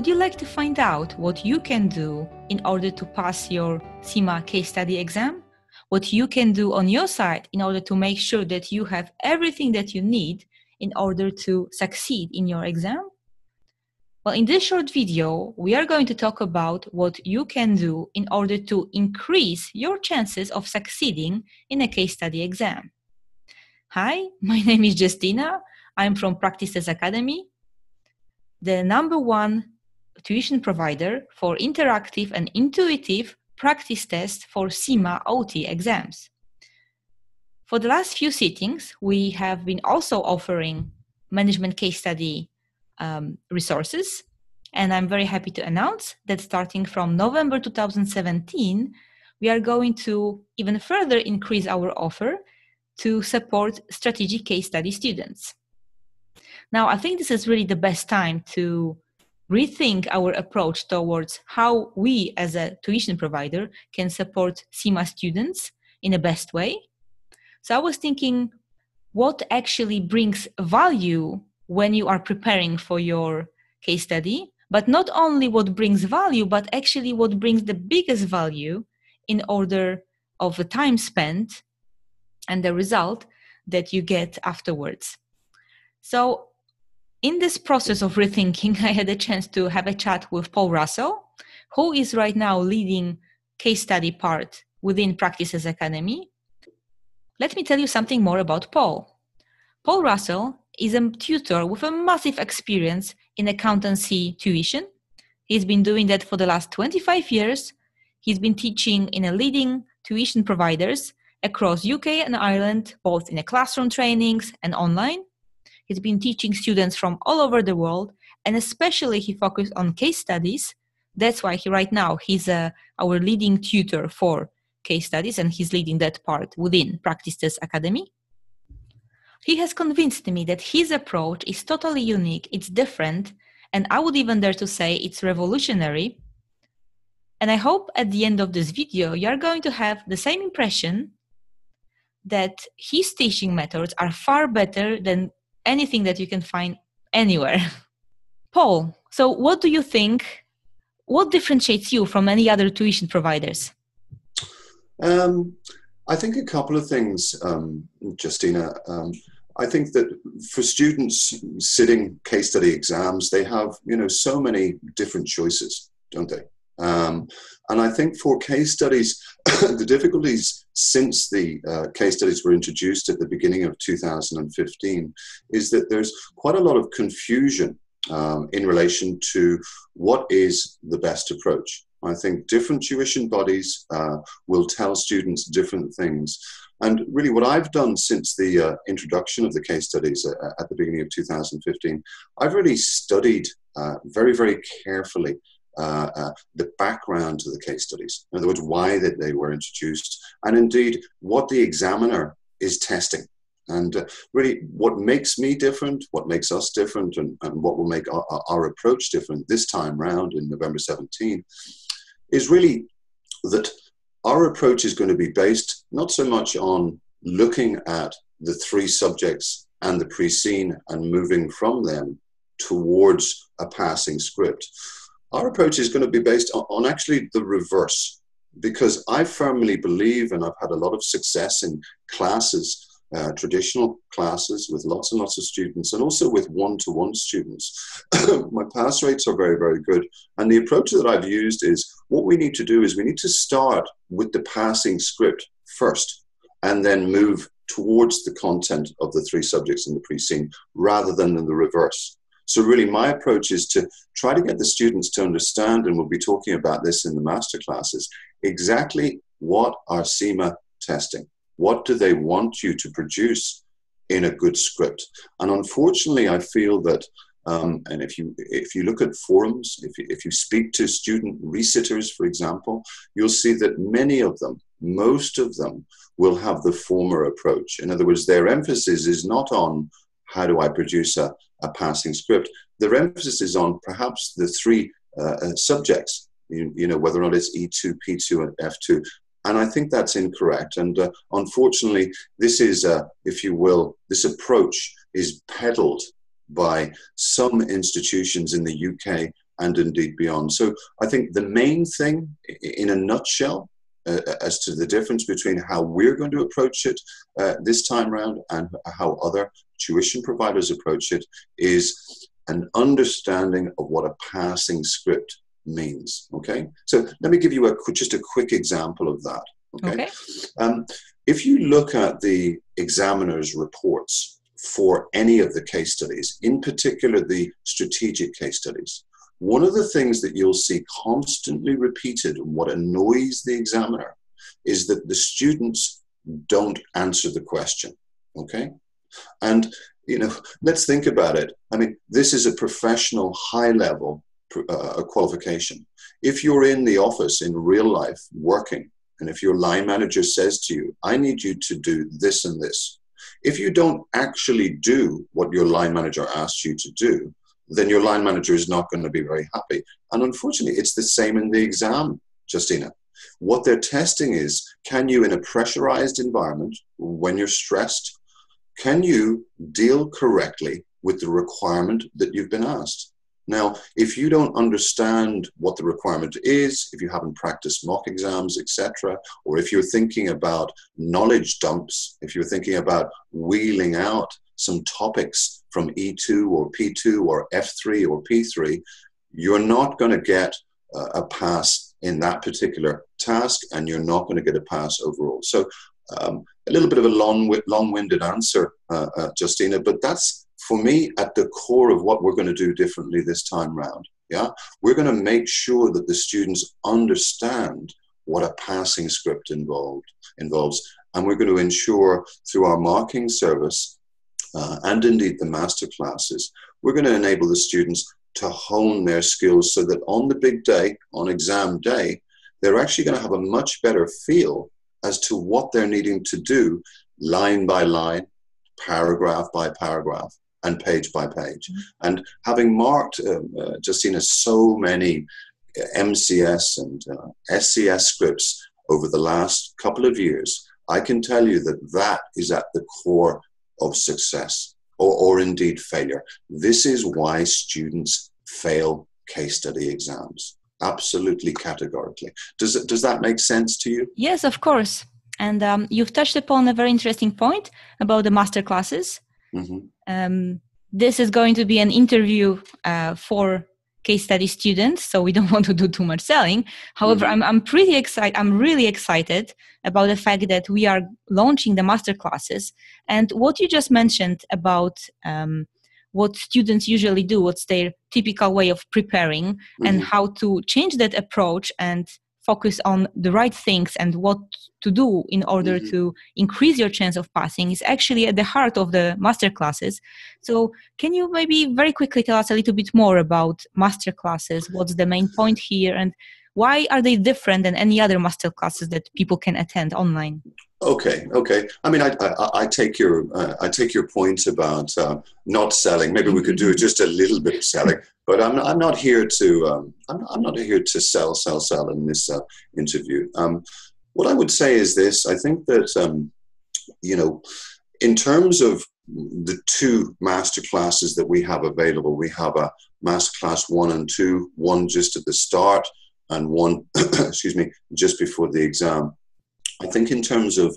Would you like to find out what you can do in order to pass your CIMA case study exam? What you can do on your side in order to make sure that you have everything that you need in order to succeed in your exam? Well, in this short video, we are going to talk about what you can do in order to increase your chances of succeeding in a case study exam. Hi, my name is Justina. I'm from Practice Tests Academy, the number one tuition provider for interactive and intuitive practice tests for CIMA OT exams. For the last few sittings, we have been also offering management case study um, resources. And I'm very happy to announce that starting from November 2017, we are going to even further increase our offer to support strategic case study students. Now, I think this is really the best time to rethink our approach towards how we as a tuition provider can support CIMA students in the best way. So I was thinking what actually brings value when you are preparing for your case study, but not only what brings value, but actually what brings the biggest value in order of the time spent and the result that you get afterwards. So, in this process of rethinking, I had a chance to have a chat with Paul Russell, who is right now leading case study part within Practice Tests Academy. Let me tell you something more about Paul. Paul Russell is a tutor with a massive experience in accountancy tuition. He's been doing that for the last 25 years. He's been teaching in a leading tuition providers across UK and Ireland, both in a classroom trainings and online. He's been teaching students from all over the world, and especially he focused on case studies. That's why he right now he's uh, our leading tutor for case studies, and he's leading that part within Practice Tests Academy. He has convinced me that his approach is totally unique, it's different, and I would even dare to say it's revolutionary. And I hope at the end of this video, you're going to have the same impression that his teaching methods are far better than anything that you can find anywhere. Paul, so what do you think? What differentiates you from any other tuition providers? Um, I think a couple of things, um, Justina. Um, I think that for students sitting case study exams, they have you know so many different choices, don't they? Um, and I think for case studies, the difficulties since the uh, case studies were introduced at the beginning of 2015 is that there's quite a lot of confusion um, in relation to what is the best approach. I think different tuition bodies uh, will tell students different things. And really, what I've done since the uh, introduction of the case studies at, uh, at, the beginning of 2015, I've really studied uh, very, very carefully uh, uh, the background to the case studies. In other words, why that they were introduced, and indeed what the examiner is testing. And uh, really, what makes me different, what makes us different, and, and what will make our, our approach different this time round in November 17 is really that our approach is going to be based not so much on looking at the three subjects and the pre-seen and moving from them towards a passing script. Our approach is going to be based on, on actually the reverse because I firmly believe, and I've had a lot of success in classes uh, traditional classes with lots and lots of students and also with one-to-one students. My pass rates are very, very good. And the approach that I've used is what we need to do is we need to start with the passing script first and then move towards the content of the three subjects in the pre-seen rather than in the reverse. So really my approach is to try to get the students to understand, and we'll be talking about this in the master classes, exactly what are CIMA testing what do they want you to produce in a good script? And unfortunately, I feel that, um, and if you if you look at forums, if you, if you speak to student resitters, for example, you'll see that many of them, most of them, will have the former approach. In other words, their emphasis is not on how do I produce a, a passing script. Their emphasis is on perhaps the three uh, uh subjects you, you, know, whether or not it's E2, P2, and F2, and I think that's incorrect. And uh, unfortunately, this is, uh, if you will, this approach is peddled by some institutions in the UK and indeed beyond. So I think the main thing, in a nutshell, uh, as to the difference between how we're going to approach it uh, this time around and how other tuition providers approach it is an understanding of what a passing script means. Okay, so let me give you a just a quick example of that. Okay, okay. Um, if you look at the examiner's reports for any of the case studies, in particular the strategic case studies, one of the things that you'll see constantly repeated and what annoys the examiner is that the students don't answer the question. Okay? And, you know, let's think about it. I mean, this is a professional, high level uh, qualification. If you're in the office in real life working, and if your line manager says to you, I need you to do this and this, if you don't actually do what your line manager asks you to do, then your line manager is not going to be very happy. And unfortunately, it's the same in the exam, Justina. What they're testing is can you, in a pressurized environment, when you're stressed, can you deal correctly with the requirement that you've been asked? Now, if you don't understand what the requirement is, if you haven't practiced mock exams, etc., or if you're thinking about knowledge dumps, if you're thinking about wheeling out some topics from E2 or P2 or F3 or P3, you're not going to get a pass in that particular task and you're not going to get a pass overall. So, um, a little bit of a long, long-winded answer, uh, uh, Justina, but that's for me at the core of what we're going to do differently this time round. Yeah, we're going to make sure that the students understand what a passing script involved involves, and we're going to ensure through our marking service uh, and indeed the master classes, we're going to enable the students to hone their skills so that on the big day, on exam day, they're actually going to have a much better feel as to what they're needing to do line by line, paragraph by paragraph, and page by page. Mm-hmm. And having marked, um, uh, Justina, so many MCS and uh, SCS scripts over the last couple of years, I can tell you that that is at the core of success or, or indeed failure. This is why students fail case study exams. Absolutely categorically. Does, does that make sense to you? Yes, of course. And um, you've touched upon a very interesting point about the master classes. Mm-hmm. Um, this is going to be an interview uh, for case study students so we don't want to do too much selling however mm-hmm. I'm, I'm pretty excited i'm really excited about the fact that we are launching the master classes and what you just mentioned about um, what students usually do what's their typical way of preparing mm-hmm. and how to change that approach and focus on the right things and what to do in order mm-hmm. to increase your chance of passing is actually at the heart of the master classes. So can you maybe very quickly tell us a little bit more about master classes? What's the main point here and why are they different than any other master classes that people can attend online Okay, okay. I mean, I, I, I take your uh, I take your point about uh, not selling. Maybe we could do just a little bit of selling, but I'm, I'm not here to um, I'm, I'm not here to sell, sell, sell in this uh, interview. Um, what I would say is this: I think that um, you know, in terms of the two master classes that we have available, we have a master class one and two, one just at the start, and one, excuse me, just before the exam. I think in terms of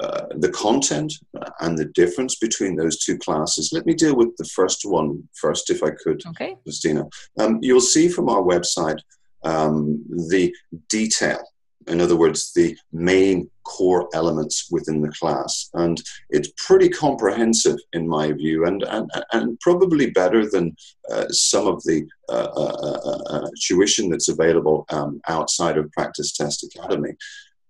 uh, the content and the difference between those two classes. Let me deal with the first one first, if I could, okay. Christina. Um, you'll see from our website um, the detail. In other words, the main core elements within the class. And it's pretty comprehensive in my view, and, and, and probably better than uh, some of the uh, uh, uh, uh tuition that's available um, outside of Practice Tests Academy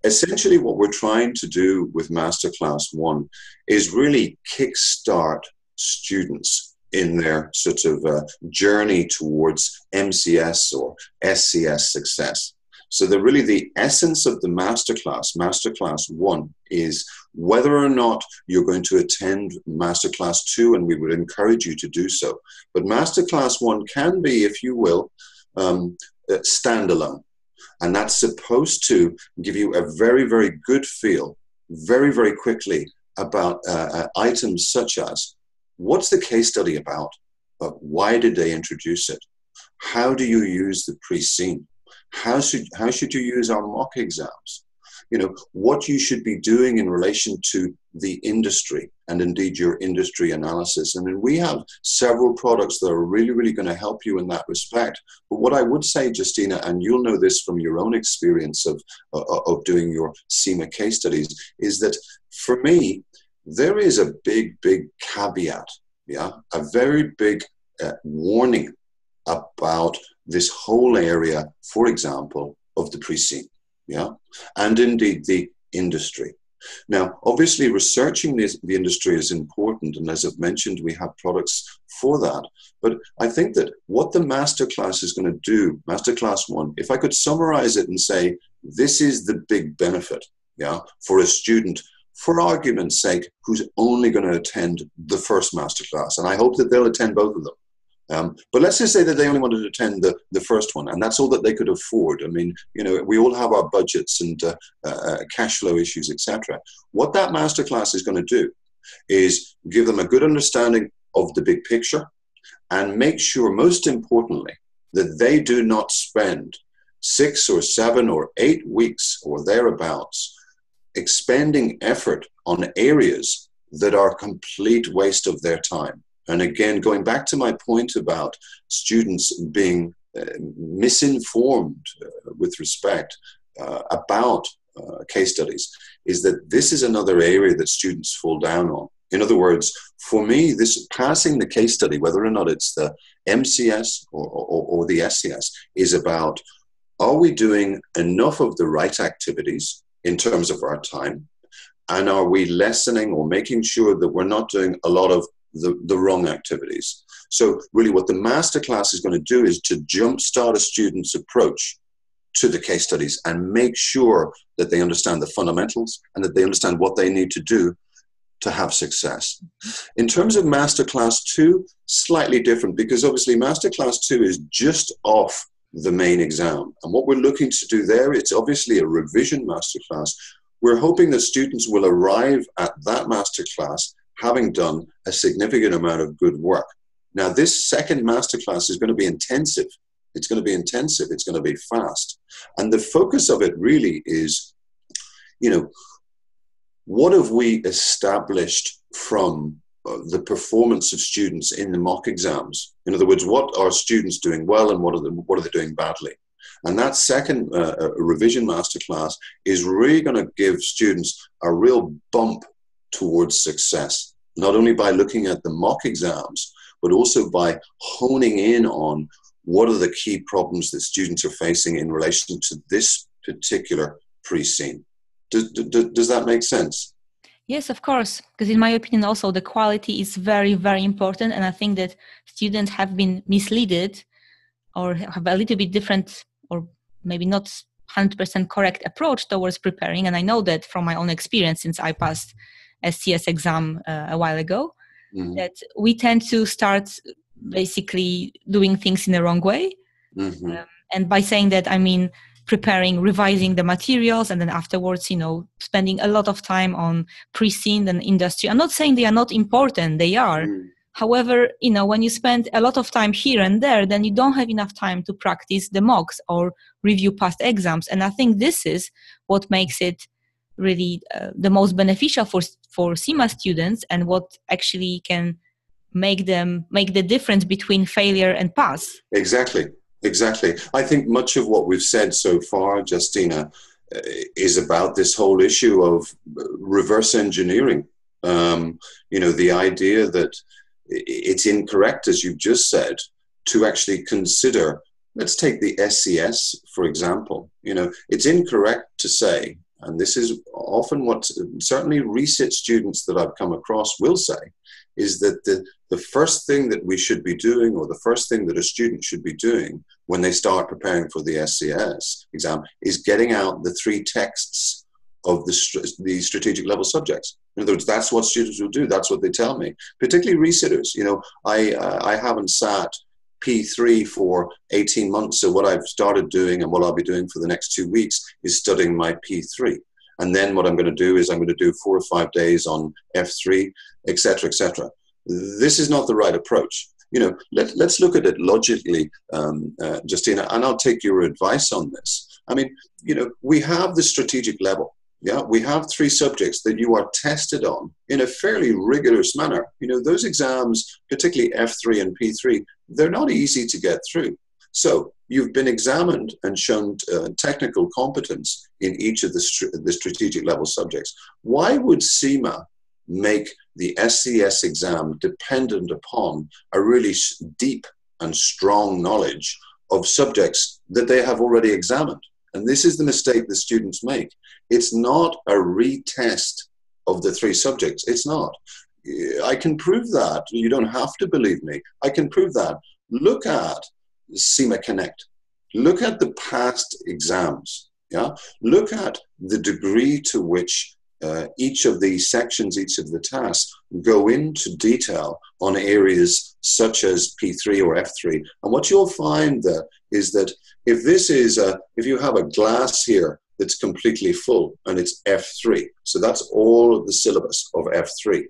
essentially what we're trying to do with masterclass one is really kickstart students in their sort of uh, journey towards mcs or scs success. So the really the essence of the masterclass masterclass one is whether or not you're going to attend masterclass two and we would encourage you to do so. But masterclass one can be if you will um, uh, standalone and that's supposed to give you a very, very good feel very, very quickly about uh, uh, items such as what's the case study about? But why did they introduce it? how do you use the pre-seen? How should, how should you use our mock exams? You know, what you should be doing in relation to the industry and indeed your industry analysis. And then we have several products that are really, really going to help you in that respect. But what I would say, Justina, and you'll know this from your own experience of, uh, of doing your CIMA case studies, is that for me, there is a big, big caveat, yeah, a very big uh, warning about this whole area, for example, of the pre-seen, yeah, and indeed the industry. Now, obviously, researching this, the industry is important, and as I've mentioned, we have products for that. But I think that what the masterclass is going to do, masterclass one, if I could summarize it and say, this is the big benefit, yeah, for a student for argument's sake, who's only going to attend the first masterclass. And I hope that they'll attend both of them. Um, but let's just say that they only wanted to attend the, the first one, and that's all that they could afford. I mean, you know, we all have our budgets and uh, uh, cash flow issues, etc. What that masterclass is going to do is give them a good understanding of the big picture and make sure, most importantly, that they do not spend six or seven or eight weeks or thereabouts expending effort on areas that are complete waste of their time. And again, going back to my point about students being uh, misinformed uh, with respect uh, about uh, case studies, is that this is another area that students fall down on. In other words, for me, this passing the case study, whether or not it's the MCS or, or, or the SCS, is about are we doing enough of the right activities in terms of our time? And are we lessening or making sure that we're not doing a lot of the, the wrong activities. So, really, what the masterclass is going to do is to jumpstart a student's approach to the case studies and make sure that they understand the fundamentals and that they understand what they need to do to have success. In terms of masterclass two, slightly different because obviously masterclass two is just off the main exam. And what we're looking to do there, it's obviously a revision masterclass. We're hoping that students will arrive at that masterclass having done a significant amount of good work. Now, this second masterclass is going to be intensive. It's going to be intensive. It's going to be fast. And the focus of it really is, you know, what have we established from uh, the performance of students in the mock exams? In other words, what are students doing well and what are, they, what are they doing badly? And that second uh, uh revision masterclass is really going to give students a real bump towards success, not only by looking at the mock exams, but also by honing in on what are the key problems that students are facing in relation to this particular pre-seen. Does, does, does that make sense? Yes, of course. Because in my opinion, also the quality is very, very important, and I think that students have been misled or have a little bit different, or maybe not 100% correct approach towards preparing. And I know that from my own experience, since I passed SCS exam uh, a while ago, mm-hmm. that we tend to start basically doing things in the wrong way. Mm-hmm. Um, and by saying that, I mean preparing, revising the materials, and then afterwards, you know, spending a lot of time on pre-seen and industry. I'm not saying they are not important; they are. Mm. However, you know, when you spend a lot of time here and there, then you don't have enough time to practice the mocks or review past exams. And I think this is what makes it really uh, the most beneficial for for CIMA students and what actually can make them make the difference between failure and pass. Exactly, exactly. I think much of what we've said so far, Justina, uh, is about this whole issue of reverse engineering. Um, you know, the idea that it's incorrect, as you've just said, to actually consider. Let's take the SCS, for example. You know, it's incorrect to say and this is often what certainly resit students that I've come across will say, is that the, the first thing that we should be doing, or the first thing that a student should be doing when they start preparing for the SCS exam, is getting out the three texts of the, the strategic level subjects. In other words, that's what students will do. That's what they tell me. Particularly resitters. You know, I uh, I haven't sat P3 for 18 months. So what I've started doing and what I'll be doing for the next two weeks is studying my P3. And then what I'm going to do is I'm going to do four or five days on F3, etc., etc. This is not the right approach. you know, let, let's look at it logically, um, uh, Justina, and I'll take your advice on this. I mean, you know, we have the strategic level. Yeah, we have three subjects that you are tested on in a fairly rigorous manner. You know, those exams, particularly F3 and P3, they're not easy to get through. So you've been examined and shown uh, technical competence in each of the, the strategic level subjects. Why would CIMA make the SCS exam dependent upon a really deep and strong knowledge of subjects that they have already examined? And this is the mistake the students make. It's not a retest of the three subjects. It's not. I can prove that. You don't have to believe me. I can prove that. Look at CIMA Connect. Look at the past exams. Yeah. Look at the degree to which uh, each of the sections, each of the tasks go into detail on areas such as P3 or F3. And what you'll find there is that if this is a, if you have a glass here that's completely full and it's F3, so that's all of the syllabus of F3.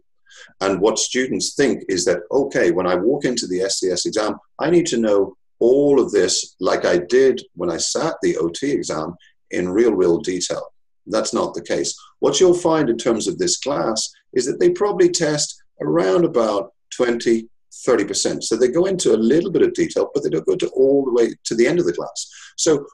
And what students think is that, okay, when I walk into the SCS exam, I need to know all of this like I did when I sat the OT exam in real, real detail. That's not the case. What you'll find in terms of this class is that they probably test around about 20, 30%. So they go into a little bit of detail, but they don't go to all the way to the end of the class. So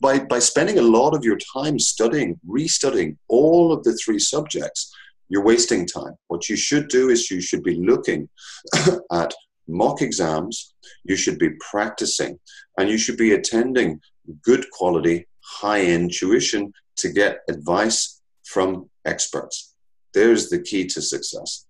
by, by spending a lot of your time studying, restudying all of the three subjects, you're wasting time. What you should do is you should be looking at mock exams, you should be practicing, and you should be attending good quality, high end tuition to get advice from experts. There's the key to success.